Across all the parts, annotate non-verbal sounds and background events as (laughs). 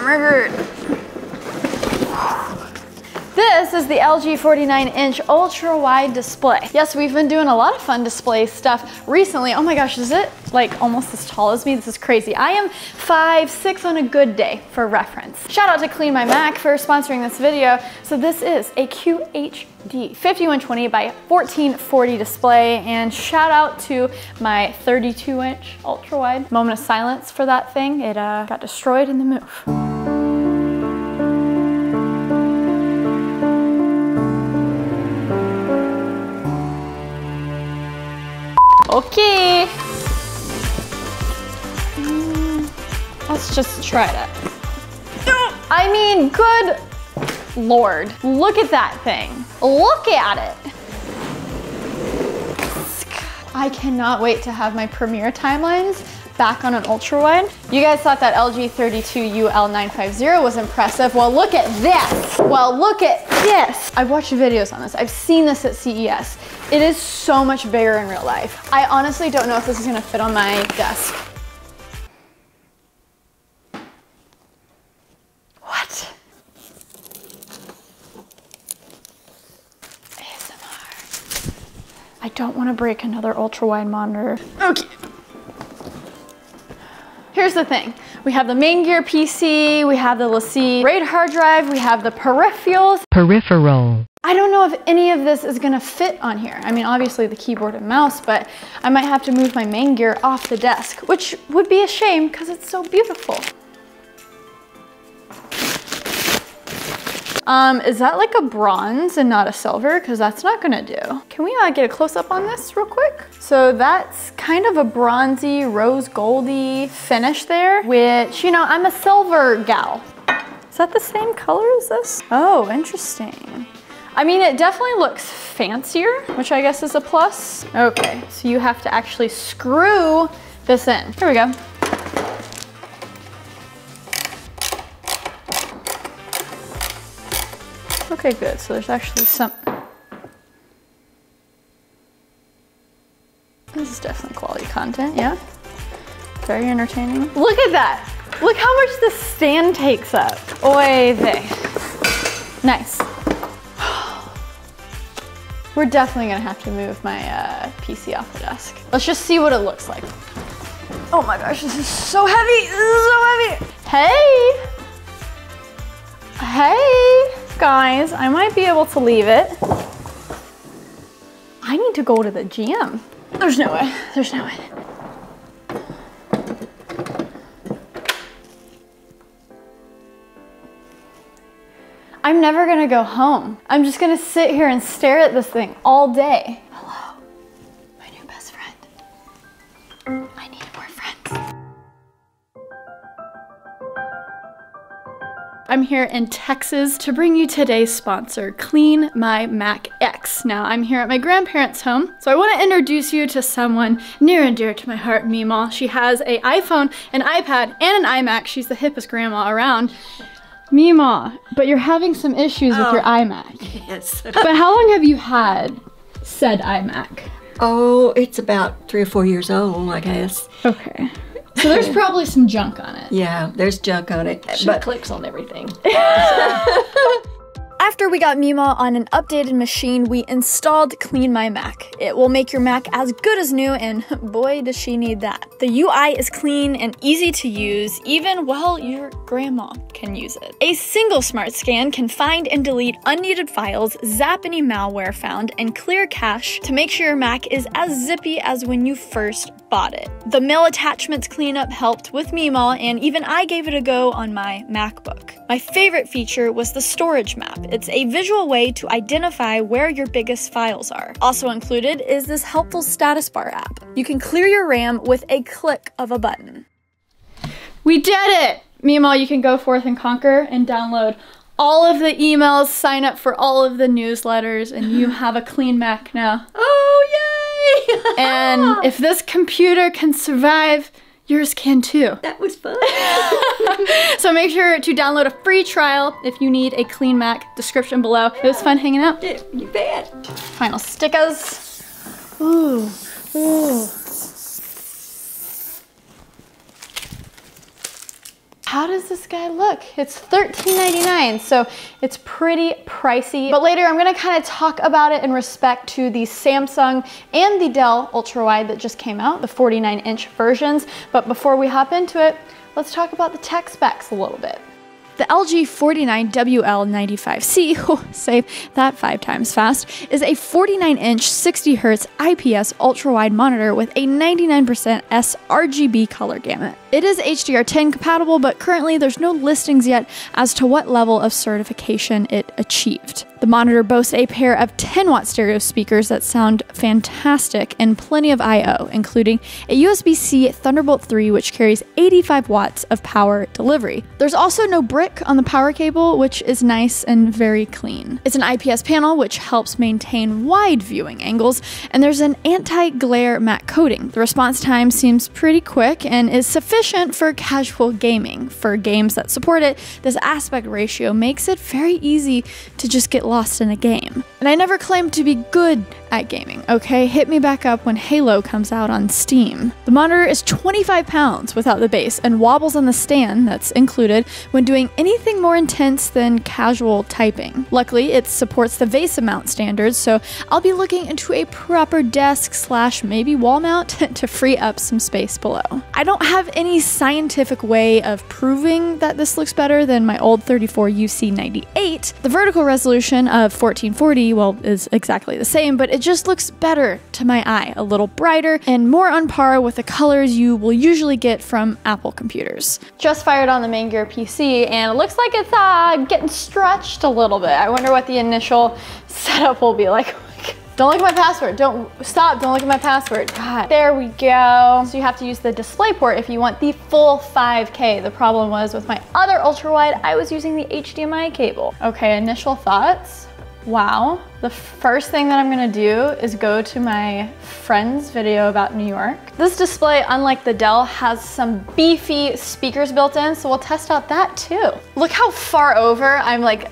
god. This is the LG 49 inch ultra wide display. Yes, we've been doing a lot of fun display stuff recently. Oh my gosh, is it like almost as tall as me? This is crazy. I am five, six on a good day for reference. Shout out to CleanMyMac for sponsoring this video. So this is a QHD 5120 by 1440 display and shout out to my 32 inch ultra wide. Moment of silence for that thing. It uh, got destroyed in the move. Okay. Mm, let's just try that. I mean, good lord. Look at that thing. Look at it. I cannot wait to have my Premiere timelines back on an ultra wide. You guys thought that LG 32UL950 was impressive. Well, look at this. Well, look at this. I've watched videos on this. I've seen this at CES. It is so much bigger in real life. I honestly don't know if this is gonna fit on my desk. What? ASMR. I don't wanna break another ultra wide monitor. Okay. Here's the thing. We have the Maingear PC, we have the LaCie RAID hard drive, we have the peripherals. Peripheral. I don't know if any of this is gonna fit on here. I mean, obviously the keyboard and mouse, but I might have to move my Maingear off the desk, which would be a shame because it's so beautiful. Um, is that like a bronze and not a silver? Because that's not gonna do. Can we uh, get a close up on this real quick? So that's kind of a bronzy, rose goldy finish there, which, you know, I'm a silver gal. Is that the same color as this? Oh, interesting. I mean, it definitely looks fancier, which I guess is a plus. Okay, so you have to actually screw this in. Here we go. Okay, good. So there's actually some... This is definitely quality content, yeah. Very entertaining. Look at that. Look how much the stand takes up. Oy vey. Nice. We're definitely gonna have to move my uh, PC off the desk. Let's just see what it looks like. Oh my gosh, this is so heavy. This is so heavy. Hey. Hey. Guys, I might be able to leave it. I need to go to the gym. There's no way. There's no way. I'm never gonna go home. I'm just gonna sit here and stare at this thing all day. Hello, my new best friend. I need more friends. I'm here in Texas to bring you today's sponsor, CleanMyMac X. Now, I'm here at my grandparents' home, so I want to introduce you to someone near and dear to my heart, Meemaw. She has a iPhone, an iPad, and an iMac. She's the hippest grandma around. Meemaw, but you're having some issues with oh. your iMac. Yes. (laughs) But how long have you had said iMac? Oh, it's about three or four years old, I guess. Okay. So there's (laughs) probably some junk on it. Yeah, there's junk on it. She But clicks on everything. (laughs) After we got Meemaw on an updated machine, we installed CleanMyMac. It will make your Mac as good as new, and (laughs) boy, does she need that. The UI is clean and easy to use, even while your grandma can use it. A single smart scan can find and delete unneeded files, zap any malware found, and clear cache to make sure your Mac is as zippy as when you first bought it. The mail attachments cleanup helped with Meemaw, and even I gave it a go on my MacBook. My favorite feature was the storage map. It's a visual way to identify where your biggest files are. Also included is this helpful status bar app. You can clear your RAM with a click of a button. We did it! Meemaw, you can go forth and conquer and download all of the emails, sign up for all of the newsletters, and you have a clean Mac now. oh yay! (laughs) And if this computer can survive, yours can too. that was fun. (laughs) So make sure to download a free trial if you need a clean Mac. Description below. It was fun hanging out. Yeah, you bet. Final stickers. Ooh, ooh. How does this guy look? It's $13.99, so it's pretty pricey. But later I'm gonna kind of talk about it in respect to the Samsung and the Dell ultrawide that just came out, the 49 inch versions. But before we hop into it, let's talk about the tech specs a little bit. The LG 49WL95C, oh, say that five times fast, is a 49 inch 60Hz IPS ultra wide monitor with a 99% sRGB color gamut. It is HDR10 compatible, but currently there's no listings yet as to what level of certification it achieved. The monitor boasts a pair of 10 watt stereo speakers that sound fantastic and plenty of I/O, including a USB-C Thunderbolt 3 which carries 85 watts of power delivery. There's also no brick on the power cable, which is nice and very clean. It's an IPS panel which helps maintain wide viewing angles, and there's an anti-glare matte coating. The response time seems pretty quick and is sufficient for casual gaming. For games that support it, this aspect ratio makes it very easy to just get lost in a game. And I never claimed to be good at gaming, okay? Hit me back up when Halo comes out on Steam. The monitor is 25 pounds without the base and wobbles on the stand that's included when doing anything more intense than casual typing. Luckily, it supports the VESA mount standards, so I'll be looking into a proper desk slash maybe wall mount (laughs) to free up some space below. I don't have any scientific way of proving that this looks better than my old 34 UC98. The vertical resolution of 1440, well, is exactly the same, but it just looks better to my eye, a little brighter and more on par with the colors you will usually get from Apple computers. Just fired on the Maingear PC and it looks like it's uh, getting stretched a little bit. I wonder what the initial (laughs) setup will be like. (laughs) Don't look at my password. Don't stop. Don't look at my password. God. There we go. So you have to use the display port if you want the full 5K. The problem was with my other ultra wide, I was using the HDMI cable. Okay, initial thoughts. Wow. The first thing that I'm gonna do is go to my friend's video about New York. This display, unlike the Dell, has some beefy speakers built in, so we'll test out that too. Look how far over I'm like,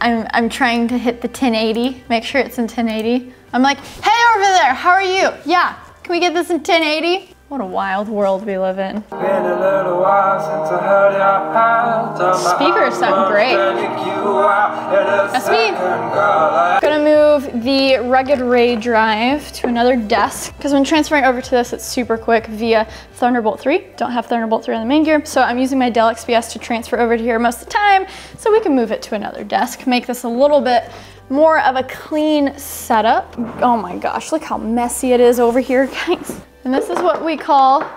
I'm, I'm trying to hit the 1080, make sure it's in 1080. I'm like, hey over there, how are you? Yeah, can we get this in 1080? What a wild world we live in. Speakers sound great. That's me. Gonna move the Rugged RAID drive to another desk because when transferring over to this, it's super quick via Thunderbolt 3. Don't have Thunderbolt 3 on the Maingear, so I'm using my Dell XPS to transfer over to here most of the time so we can move it to another desk, make this a little bit more of a clean setup. Oh my gosh, look how messy it is over here, (laughs) guys. And this is what we call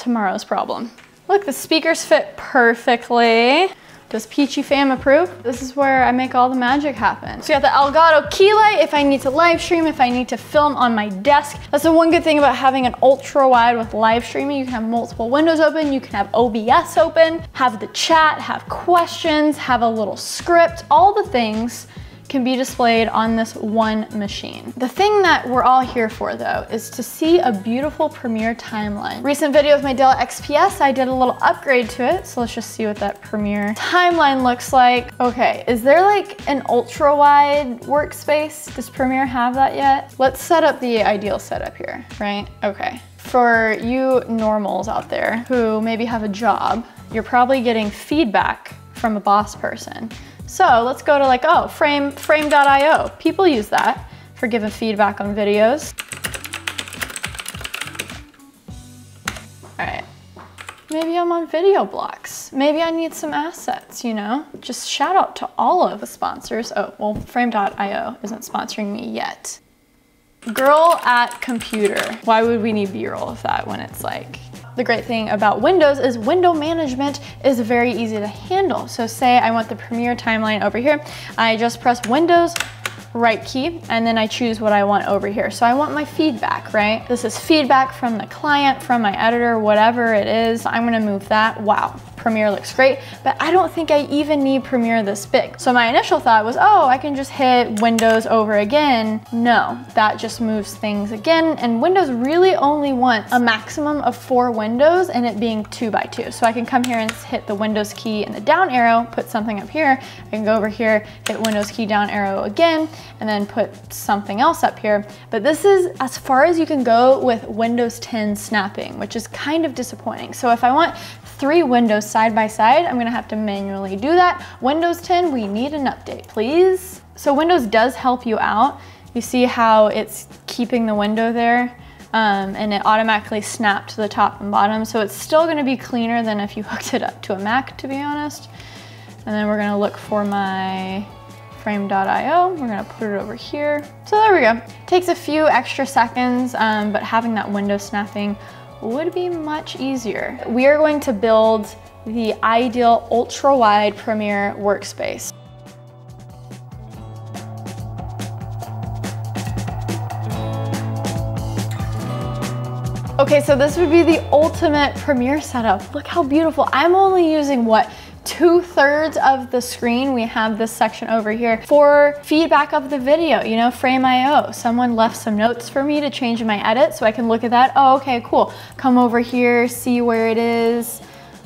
tomorrow's problem. Look, the speakers fit perfectly. Does Peachy Fam approve? This is where I make all the magic happen. So you got the Elgato key light if I need to live stream, if I need to film on my desk. That's the one good thing about having an ultra wide with live streaming. You can have multiple windows open, you can have OBS open, have the chat, have questions, have a little script, all the things can be displayed on this one machine. The thing that we're all here for though is to see a beautiful Premiere timeline. Recent video of my Dell XPS, I did a little upgrade to it. So let's just see what that Premiere timeline looks like. Okay, is there like an ultra wide workspace? Does Premiere have that yet? Let's set up the ideal setup here, right? Okay. For you normals out there who maybe have a job, you're probably getting feedback from a boss person. So let's go to like, oh, frame, frame.io. People use that for giving feedback on videos. All right, maybe I'm on Videoblocks. Maybe I need some assets, you know? Just shout out to all of the sponsors. Oh, well, frame.io isn't sponsoring me yet. Girl at computer. Why would we need B-roll of that when it's like the great thing about Windows is window management is very easy to handle. So say I want the Premiere timeline over here, I just press Windows, right key, and then I choose what I want over here. So I want my feedback, right? This is feedback from the client, from my editor, whatever it is. I'm gonna move that. Wow, Premiere looks great, but I don't think I even need Premiere this big. So my initial thought was, oh, I can just hit Windows over again. No, that just moves things again, and Windows really only wants a maximum of four windows and it being two by two. So I can come here and hit the Windows key and the down arrow, put something up here. I can go over here, hit Windows key down arrow again, and then put something else up here. But this is as far as you can go with Windows 10 snapping, which is kind of disappointing. So if I want three windows side by side. I'm gonna have to manually do that. Windows 10, we need an update, please. So Windows does help you out. You see how it's keeping the window there? Um, and it automatically snapped to the top and bottom. So it's still gonna be cleaner than if you (laughs) hooked it up to a Mac, to be honest. And then we're gonna look for my frame.io. We're gonna put it over here. So there we go. Takes a few extra seconds, um, but having that window snapping would be much easier. We are going to build the ideal ultra-wide Premiere workspace. Okay, so this would be the ultimate Premiere setup. Look how beautiful. I'm only using what? Two thirds of the screen, we have this section over here for feedback of the video, you know, Frame.io. Someone left some notes for me to change in my edit so I can look at that. Oh, okay, cool. Come over here, see where it is.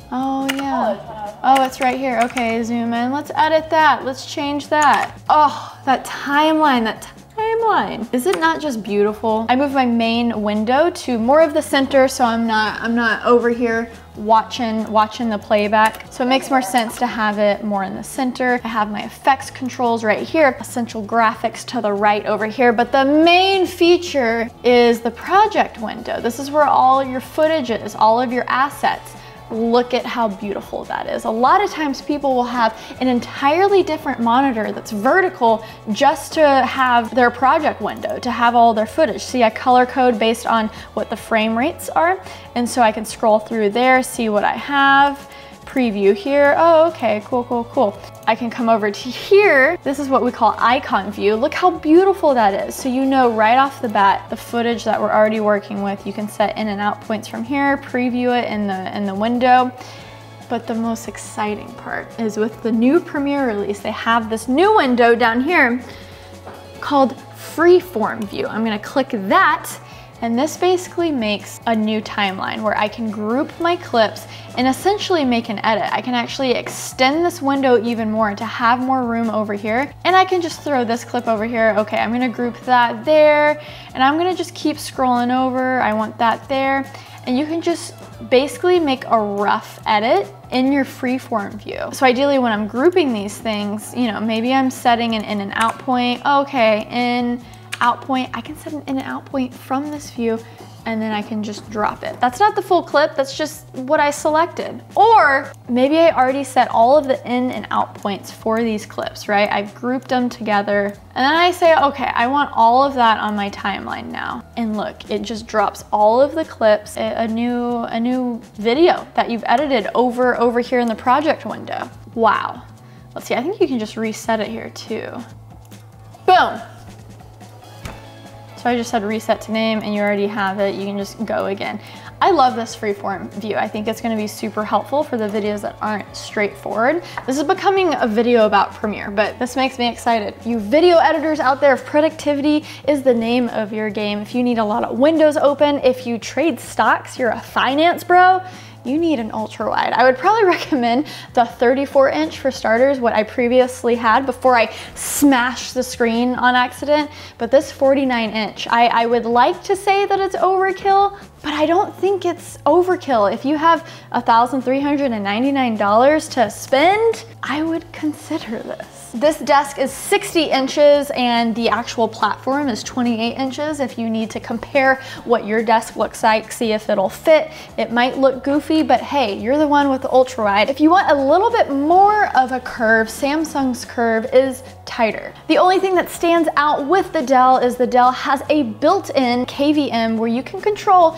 Oh yeah. Oh, it's right here. Okay, zoom in. Let's edit that. Let's change that. Oh, that timeline, that timeline. Is it not just beautiful? I moved my main window to more of the center so I'm not I'm not over here watching watching the playback. So it makes more sense to have it more in the center. I have my effects controls right here, essential graphics to the right over here, but the main feature is the project window. This is where all your footage is, all of your assets look at how beautiful that is. A lot of times people will have an entirely different monitor that's vertical just to have their project window, to have all their footage. See, I color code based on what the frame rates are. And so I can scroll through there, see what I have preview here. Oh, okay, cool, cool, cool. I can come over to here. This is what we call icon view. Look how beautiful that is. So you know right off the bat, the footage that we're already working with, you can set in and out points from here, preview it in the, in the window. But the most exciting part is with the new Premiere release, they have this new window down here called Freeform View. I'm gonna click that and this basically makes a new timeline where I can group my clips and essentially make an edit. I can actually extend this window even more to have more room over here. And I can just throw this clip over here. Okay, I'm gonna group that there and I'm gonna just keep scrolling over. I want that there. And you can just basically make a rough edit in your freeform view. So ideally when I'm grouping these things, you know, maybe I'm setting an in and out point. Okay, in out point. I can set an in and out point from this view and then I can just drop it. That's not the full clip, that's just what I selected. Or maybe I already set all of the in and out points for these clips, right? I've grouped them together and then I say, okay, I want all of that on my timeline now. And look, it just drops all of the clips, a new, a new video that you've edited over, over here in the project window. Wow. Let's see, I think you can just reset it here too. Boom, so I just said reset to name and you already have it. You can just go again. I love this freeform view. I think it's gonna be super helpful for the videos that aren't straightforward. This is becoming a video about Premiere, but this makes me excited. You video editors out there, productivity is the name of your game, if you need a lot of windows open, if you trade stocks, you're a finance bro, you need an ultra wide. I would probably (laughs) recommend the 34 inch for starters, what I previously had before I smashed the screen on accident. But this 49 inch, I, I would like to say that it's overkill, but I don't think it's overkill. If you have $1,399 to spend, I would consider this. This desk is 60 inches and the actual platform is 28 inches. If you need to compare what your desk looks like, see if it'll fit. It might look goofy, but hey, you're the one with the ultra wide. If you want a little bit more of a curve, Samsung's curve is tighter. The only thing that stands out with the Dell is the Dell has a built-in KVM where you can control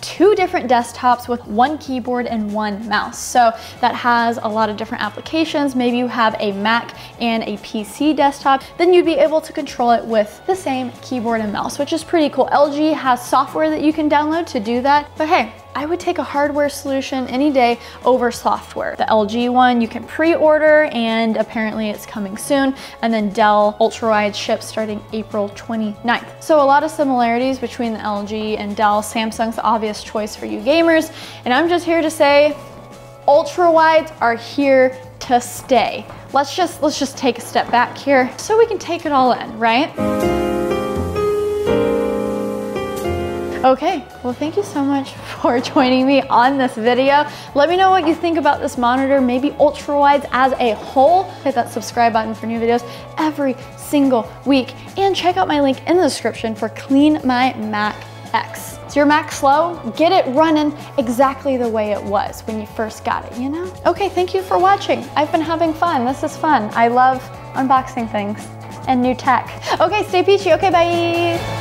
two different desktops with one keyboard and one mouse. So that has a lot of different applications. Maybe you have a Mac and a PC desktop, then you'd be able to control it with the same keyboard and mouse, which is pretty cool. LG has software that you can download to do that, but hey, I would take a hardware solution any day over software. The LG one you can pre-order and apparently it's coming soon. And then Dell ultrawide ships starting April 29th. So a lot of similarities between the LG and Dell. Samsung's the obvious choice for you gamers. And I'm just here to say, ultrawides are here to stay. Let's just, let's just take a step back here so we can take it all in, right? Okay, well thank you so much (laughs) for joining me on this video. Let me know what you think about this monitor, maybe ultra wides as a whole. Hit that subscribe button for new videos every single week. And check out my link in the description for CleanMyMac X. Is your Mac slow? Get it running exactly the way it was when you first got it, you know? Okay, thank you for watching. I've been having fun. This is fun. I love unboxing things and new tech. Okay, stay peachy. Okay, bye.